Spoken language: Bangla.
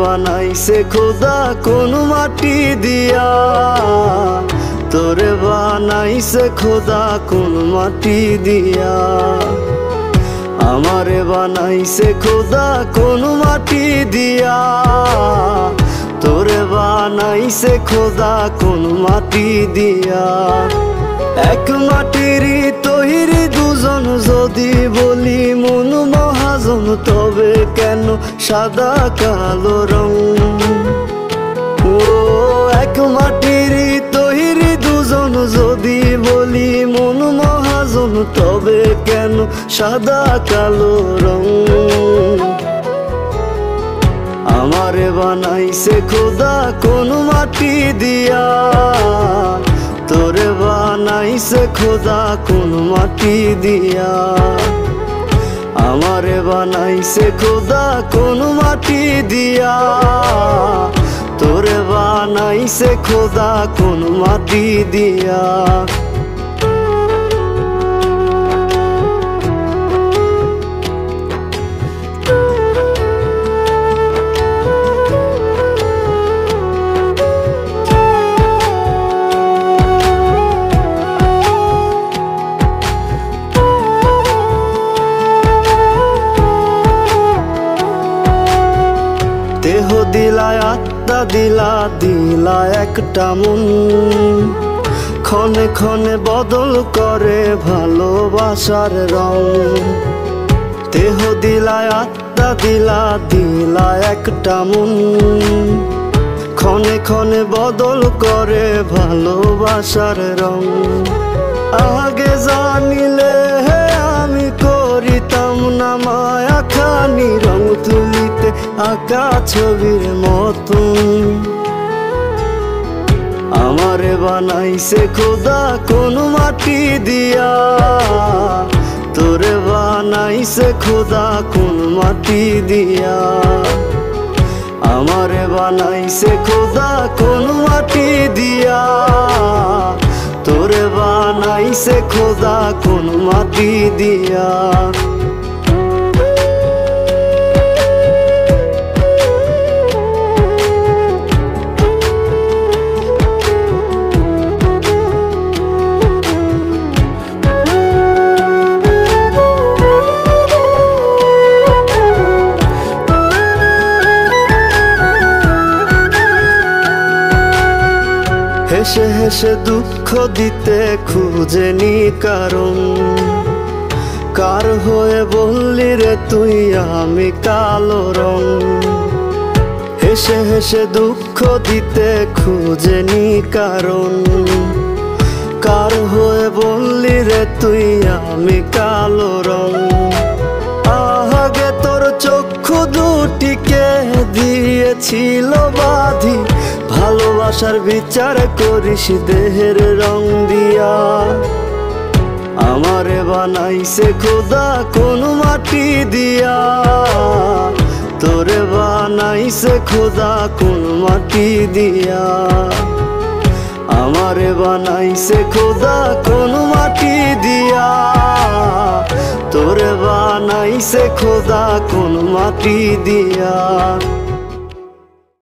বানাইছে খোদা কোন মাটি দিয়া। তোরে বানাইছে খোদা কোন মাটি দিয়া। আমারে বানাইছে খোদা কোন মাটি দিয়া। তোরে বানাইছে খোদা কোন মাটি দিয়া। এক মাটিরই তবে কেন সাদা, কালো রং? ও, এক মাটিরই তৈরি দুজন যদি বলি মন মহাজন, তবে কেন সাদা, কালো রং? আমারে বানাইছে খোদা কোন মাটি দিয়া। তোরে বানাইছে খোদা কোন মাটি দিয়া। আমারে বানাইছে খোদা কোন মাটি দিয়া। তোরে বানাইছে খোদা কোন মাটি দিয়া। দিলায় আত্মা, দিলা দিলা একটা মন। ক্ষণে ক্ষণে বদল করে ভালোবাসার রং। দেহ দিলায় আত্মা, দিলা দিলা একটা মন। ক্ষণে ক্ষণে বদল করে ভালোবাসার রং। আগে জানিলে হে আমি করিতাম না, মায়া খানি রং। আঁকা ছবির মতন আমারে বানাইছে খোদা কোন মাটি দিয়া। তোরে বানাইছে খোদা কোন মাটি দিয়া। আমারে বানাইছে খোদা কোন মাটি দিয়া। তোরে বানাইছে খোদা কোন মাটি দিয়া। হেসে হেসে দুঃখ দিতে খুঁজেনি কারণ। কার হয়ে বললি রে তুই আমি কালো রং? হেসে হেসে দুঃখ দিতে খুঁজেনি কারণ। কার হয়ে বললি রে তুই আমি কালো রং? আগে তোর চক্ষু দুটিকে দিয়েছিল বাধি। ভালোবাসার বিচার করিস দেহের রং দিয়া। আমারে বানাইছে খোদা কোন মাটি দিয়া। তোরে বানাইছে খোদা কোন মাটি দিয়া। আমারে বানাইছে খোদা কোন মাটি দিয়া। তোরে বানাইছে খোদা কোন মাটি দিয়া।